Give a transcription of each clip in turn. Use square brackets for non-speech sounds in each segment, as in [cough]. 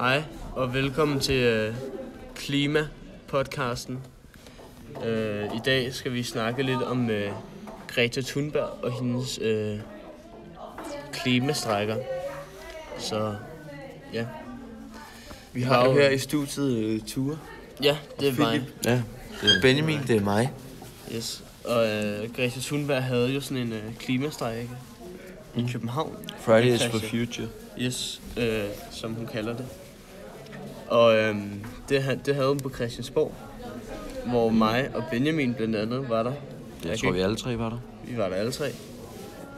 Hej, og velkommen til øh, Klima-podcasten. Øh, I dag skal vi snakke lidt om øh, Greta Thunberg og hendes øh, klimastrækker. Så ja. Vi har jo her i studiet uh, Ture. Ja, det er mig. Ja. Benjamin, det er mig. Yes. Og øh, Greta Thunberg havde jo sådan en øh, klimastrække i København. Fridays for. Future. Yes, øh, som hun kalder det. Og øhm, det, det havde hun på Christiansborg, hvor mig og Benjamin blandt andet var der. Jeg kan tror, vi ikke- alle tre var der. vi var der alle tre.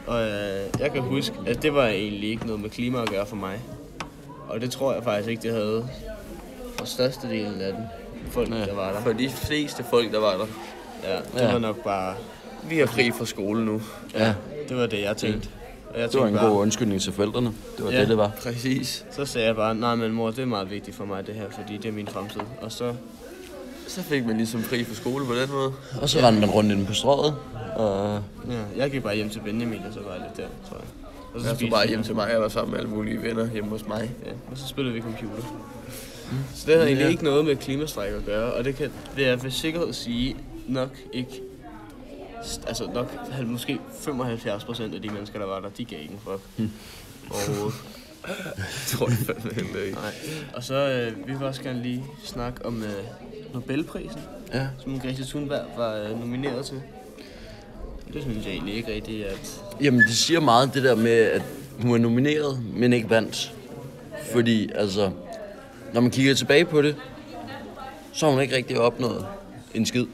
Og øh, jeg kan huske, at det var egentlig ikke noget med klima at gøre for mig. Og det tror jeg faktisk ikke, det havde for størstedelen af den folk, Ja. der var der. For de fleste folk, der var der. Ja, det Ja. var nok bare... Vi er fri fra skole nu. Ja, Det var det, jeg tænkte. Og jeg det var en tænkte god undskyldning til forældrene. Det var Ja. det, det var. Præcis. Så sagde jeg bare, nej men mor, det er meget vigtigt for mig det her, fordi det er min fremtid. Og så Så fik man ligesom fri fra skole på den måde. Og så rendte man rundt inde på strøget. Og Ja, jeg gik bare hjem til Benjamin, og så var jeg lidt der, tror jeg. Og Jeg tog bare hjem til mig, jeg var sammen med alle mulige venner hjemme hos mig. Ja, og så spillede vi computer. Så det havde egentlig Ja. ikke noget med klimastræk at gøre, og det kan vil jeg for sikkerhed sige nok ikke... Altså nok måske 75 procent af de mennesker, der var der, de gav ikke en fuck. Overhovedet. [laughs] Det tror jeg fandme heller ikke. Nej. Og så øh, vi vil også gerne lige snakke om øh, Nobelprisen, ja, som Greta Thunberg var øh, nomineret til. Det synes jeg egentlig ikke rigtigt, at... Jamen, det siger meget det der med, at hun er nomineret, men ikke vandt. Fordi, altså, når man kigger tilbage på det, så har hun ikke rigtig opnået en skid.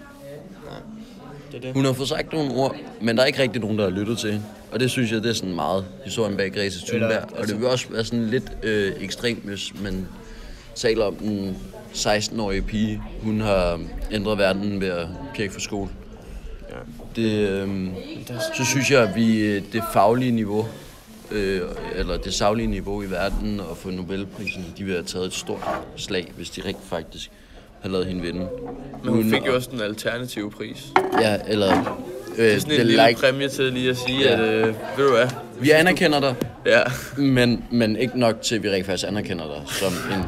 Det er det. Hun har fået sagt nogle ord, men der er ikke rigtig nogen, der har lyttet til hende. Og det synes jeg, det er sådan meget historien bag Greta Thunberg. Eller, Og altså- det vil også være sådan lidt øh, ekstremt, hvis man taler om den 16-årige pige. Hun har ændret verden ved at pjekke for skole. Ja. Det, øh, så synes jeg, at vi det faglige niveau, øh, eller det savlige niveau i verden og få Nobelprisen, de vil have taget et stort slag, hvis de rent faktisk har lavet hende vinde. Men hun fik jo også den alternative pris. Ja, eller... Øh, Det er sådan en lille præmie til lige at sige, Ja. at øh, ved du hvad? Vi anerkender dig, Ja. men, men ikke nok til, at vi rent faktisk anerkender dig som en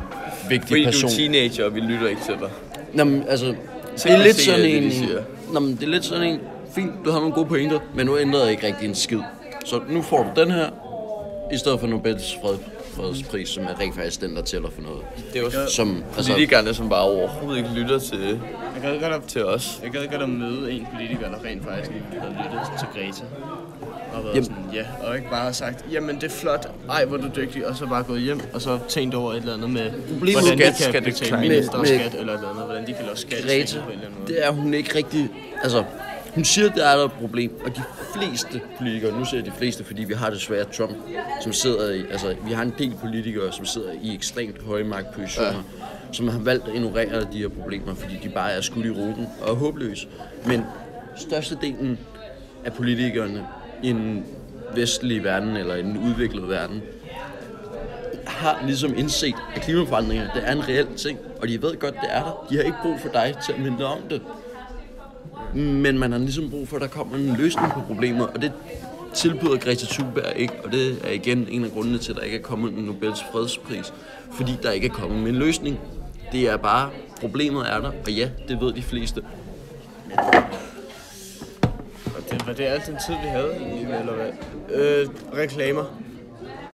vigtig Fordi du person. er teenager, og vi lytter ikke til dig. Nå, men, altså, det Se er lidt sådan det, en... de. Nå, men det er lidt sådan en... Fint, du har nogle gode pointer, men nu ændrede jeg ikke rigtig en skid. Så nu får du den her, i stedet for Nobels fred, fredspris, som er rent faktisk den, der tæller for noget. Det er jo Som, altså, politikerne, som bare overhovedet ikke lytter til, jeg gad godt at til os. Jeg gad godt at møde en politiker, der rent faktisk havde lyttet til Greta. Og været Jamen- sådan, ja, og ikke bare sagt, jamen det er flot, ej hvor er du dygtig, og så bare gået hjem, og så tænkt over et eller andet med, Problemet hvordan med de skat kan skal det betale skat, eller et eller andet, hvordan de kan lave skat Greta, på en eller anden måde. det er hun ikke rigtig... Altså, hun siger, at der er der et problem, og de fleste politikere, nu siger jeg de fleste, fordi vi har desværre Trump, som sidder i, altså vi har en del politikere, som sidder i ekstremt høje magtpositioner, ja. som har valgt at ignorere de her problemer, fordi de bare er skudt i ruten og er håbløse. Men størstedelen af politikerne i en vestlig verden, eller i en udviklet verden, har ligesom indset, at klimaforandringer, det er en reel ting, og de ved godt, det er der. De har ikke brug for dig til at minde om det. Men man har ligesom brug for, at der kommer en løsning på problemet, og det tilbyder Greta Thunberg ikke, og det er igen en af grundene til, at der ikke er kommet en Nobels fredspris, fordi der ikke er kommet en løsning. Det er bare, problemet er der, og ja, det ved de fleste. Og det, var det alt den tid, vi havde, eller hvad? Øh, reklamer.